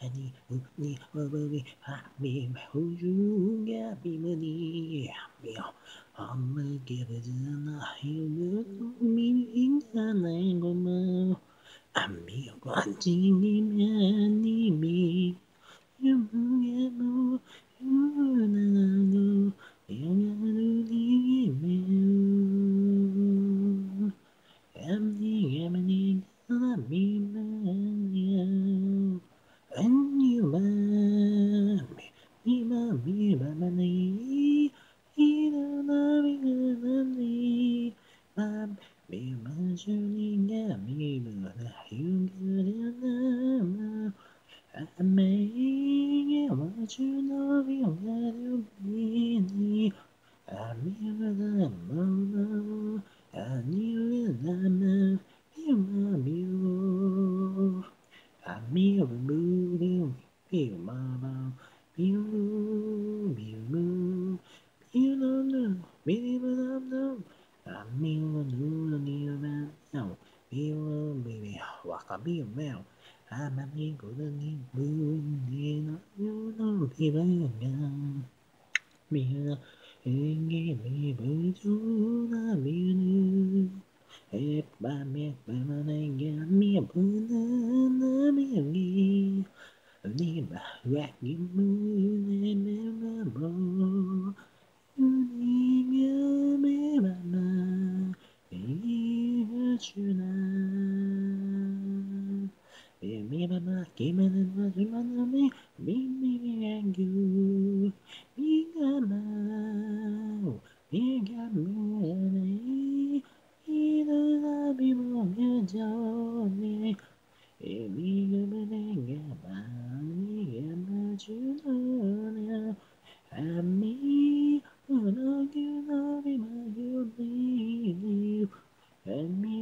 你你我我你哈咪呼噜呀咪么你呀咪哦。Ama gebedana me mi ingana ngoma. Ami gwati ni mi ni mi 주님과 믿음을 용기를 아메이게 와주노비 와주비니 아미르나 마우나우 아니르나마 비마미오 아미르무리 비마마 비루 비루 비루나 미리바람나 あみをぬるにゅばなおみをみみわかみをめおあまみごだにぶんにのゆのびばがみなえげみぶじゅなみぬえばみばまなげみぶななみぎにばわきむねめばぼ Fortuna. Yeah, me and my game and was reminding me, me, me, me, and you. Me, got my, me, got me, and I, he don't love me more, you don't me. Yeah, me, got me, and got my, me, got my, you know, and me, oh, no, you love you and me.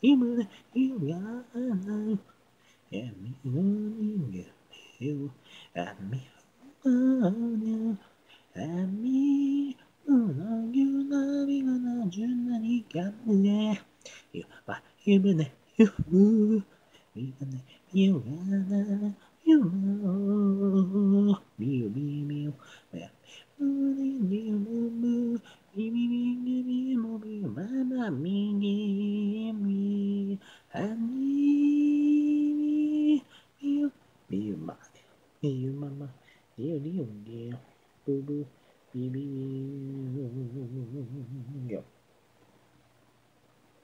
Here we are. Yeah, me on you. At me on you. At me on you. Loving on a me. Come there. You are human. You move. Me on you. You know. Me, me, me. Yeah. Mamma me and me, me, me, me, my, mama, dear, dear, dear, boo, boo, me, me, me, yeah.